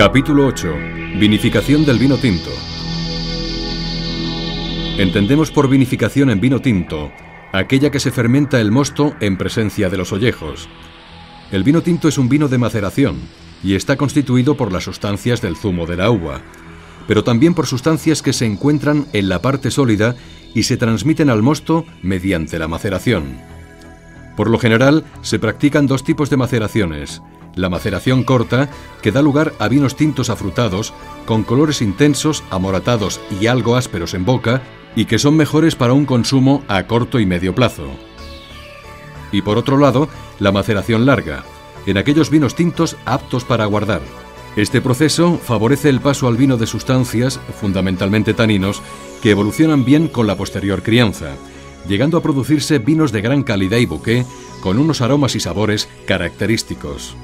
Capítulo 8. Vinificación del vino tinto. Entendemos por vinificación en vino tinto aquella que se fermenta el mosto en presencia de los ollejos. El vino tinto es un vino de maceración y está constituido por las sustancias del zumo de la uva, pero también por sustancias que se encuentran en la parte sólida y se transmiten al mosto mediante la maceración. Por lo general, se practican dos tipos de maceraciones, la maceración corta, que da lugar a vinos tintos afrutados, con colores intensos, amoratados y algo ásperos en boca, y que son mejores para un consumo a corto y medio plazo. Y por otro lado, la maceración larga, en aquellos vinos tintos aptos para guardar. Este proceso favorece el paso al vino de sustancias, fundamentalmente taninos, que evolucionan bien con la posterior crianza, llegando a producirse vinos de gran calidad y bouquet con unos aromas y sabores característicos.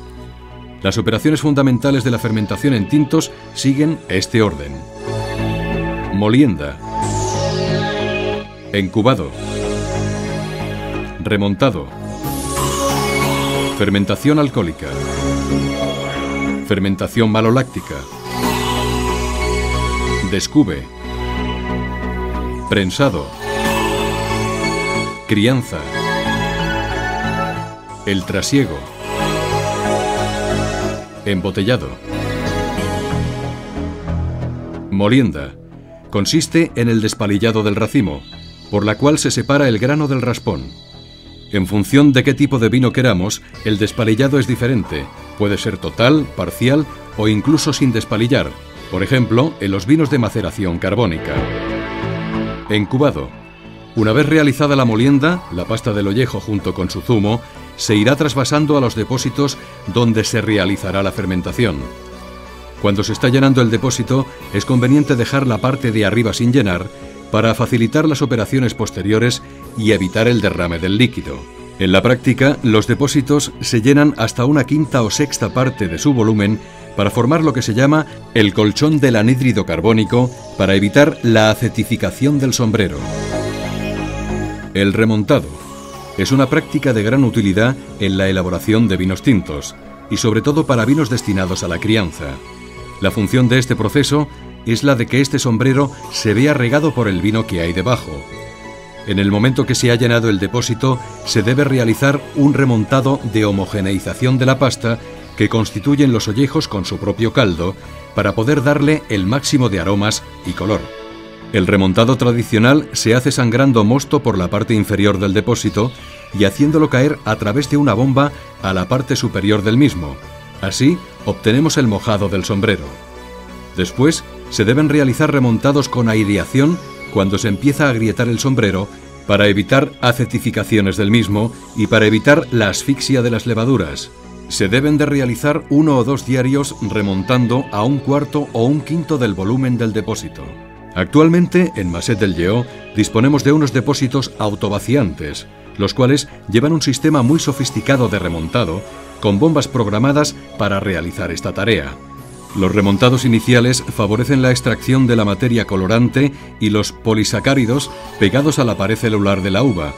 Las operaciones fundamentales de la fermentación en tintos siguen este orden. Molienda. Encubado. Remontado. Fermentación alcohólica. Fermentación maloláctica. Descube. Prensado. Crianza. El trasiego. Embotellado. Molienda. Consiste en el despalillado del racimo, por la cual se separa el grano del raspón. En función de qué tipo de vino queramos, el despalillado es diferente. Puede ser total, parcial o incluso sin despalillar, por ejemplo, en los vinos de maceración carbónica. Encubado. Una vez realizada la molienda, la pasta del ollejo junto con su zumo, se irá trasvasando a los depósitos donde se realizará la fermentación. Cuando se está llenando el depósito, es conveniente dejar la parte de arriba sin llenar para facilitar las operaciones posteriores y evitar el derrame del líquido. En la práctica, los depósitos se llenan hasta una quinta o sexta parte de su volumen para formar lo que se llama el colchón del anhídrido carbónico para evitar la acetificación del sombrero. El remontado es una práctica de gran utilidad en la elaboración de vinos tintos y sobre todo para vinos destinados a la crianza. La función de este proceso es la de que este sombrero se vea regado por el vino que hay debajo. En el momento que se ha llenado el depósito, se debe realizar un remontado de homogeneización de la pasta que constituyen los ollejos con su propio caldo para poder darle el máximo de aromas y color. El remontado tradicional se hace sangrando mosto por la parte inferior del depósito y haciéndolo caer a través de una bomba a la parte superior del mismo. Así obtenemos el mojado del sombrero. Después se deben realizar remontados con aireación cuando se empieza a agrietar el sombrero para evitar acetificaciones del mismo y para evitar la asfixia de las levaduras. Se deben de realizar uno o dos diarios remontando a un cuarto o un quinto del volumen del depósito. Actualmente, en Maset del Lleó, disponemos de unos depósitos autovaciantes, los cuales llevan un sistema muy sofisticado de remontado, con bombas programadas para realizar esta tarea. Los remontados iniciales favorecen la extracción de la materia colorante y los polisacáridos pegados a la pared celular de la uva,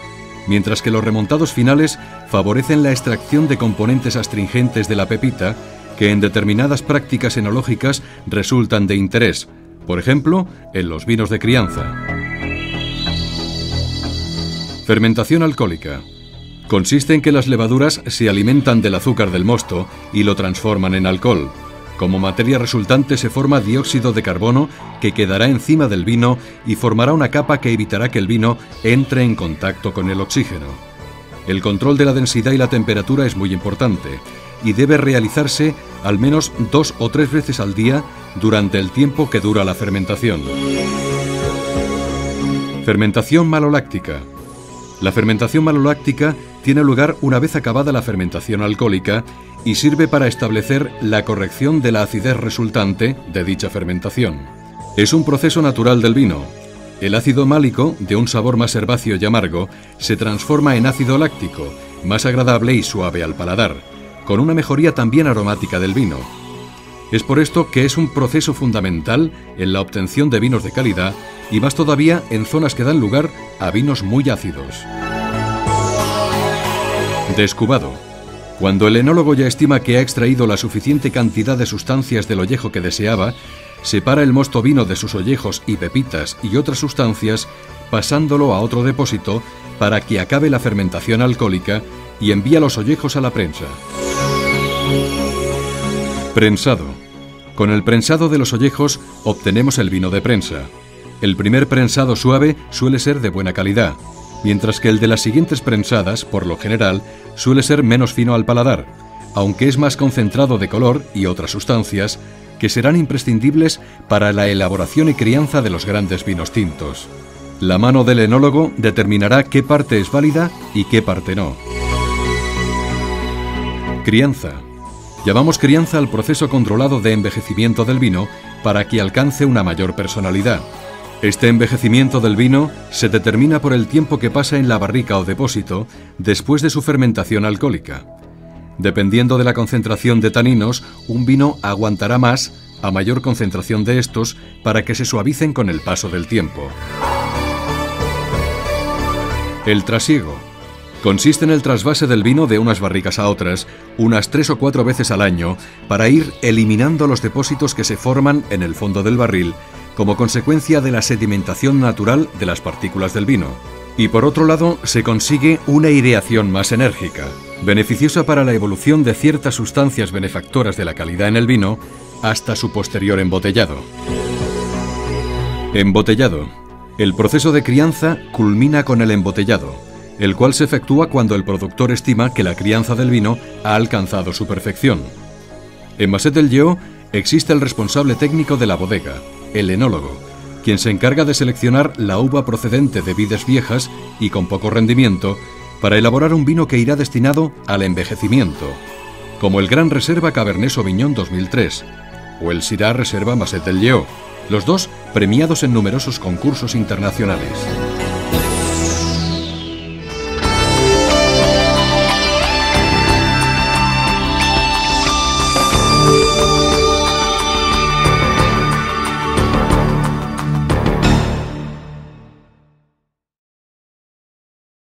mientras que los remontados finales favorecen la extracción de componentes astringentes de la pepita que en determinadas prácticas enológicas resultan de interés, por ejemplo, en los vinos de crianza. Fermentación alcohólica. Consiste en que las levaduras se alimentan del azúcar del mosto y lo transforman en alcohol. Como materia resultante se forma dióxido de carbono que quedará encima del vino y formará una capa que evitará que el vino entre en contacto con el oxígeno. El control de la densidad y la temperatura es muy importante y debe realizarse al menos dos o tres veces al día durante el tiempo que dura la fermentación. Fermentación maloláctica. La fermentación maloláctica tiene lugar una vez acabada la fermentación alcohólica y sirve para establecer la corrección de la acidez resultante de dicha fermentación. Es un proceso natural del vino. El ácido málico, de un sabor más herbáceo y amargo, se transforma en ácido láctico, más agradable y suave al paladar, con una mejoría también aromática del vino. Es por esto que es un proceso fundamental en la obtención de vinos de calidad y más todavía en zonas que dan lugar a vinos muy ácidos. Descubado Cuando el enólogo ya estima que ha extraído la suficiente cantidad de sustancias del ollejo que deseaba, separa el mosto vino de sus ollejos y pepitas y otras sustancias, pasándolo a otro depósito para que acabe la fermentación alcohólica y envía los ollejos a la prensa. Prensado. Con el prensado de los ollejos obtenemos el vino de prensa. El primer prensado suave suele ser de buena calidad, mientras que el de las siguientes prensadas, por lo general, suele ser menos fino al paladar, aunque es más concentrado de color y otras sustancias que serán imprescindibles para la elaboración y crianza de los grandes vinos tintos. La mano del enólogo determinará qué parte es válida y qué parte no. Crianza. Llamamos crianza al proceso controlado de envejecimiento del vino para que alcance una mayor personalidad. Este envejecimiento del vino se determina por el tiempo que pasa en la barrica o depósito después de su fermentación alcohólica. Dependiendo de la concentración de taninos, un vino aguantará más a mayor concentración de estos para que se suavicen con el paso del tiempo. El trasiego consiste en el trasvase del vino de unas barricas a otras, unas tres o cuatro veces al año, para ir eliminando los depósitos que se forman en el fondo del barril como consecuencia de la sedimentación natural de las partículas del vino. Y por otro lado, se consigue una aireación más enérgica, beneficiosa para la evolución de ciertas sustancias benefactoras de la calidad en el vino hasta su posterior embotellado. Embotellado. El proceso de crianza culmina con el embotellado, el cual se efectúa cuando el productor estima que la crianza del vino ha alcanzado su perfección. En Masset del Yeo existe el responsable técnico de la bodega, el enólogo, quien se encarga de seleccionar la uva procedente de vides viejas y con poco rendimiento para elaborar un vino que irá destinado al envejecimiento, como el Gran Reserva Cabernet Sauvignon 2003 o el Syrah Reserva Masset del Lleó, los dos premiados en numerosos concursos internacionales.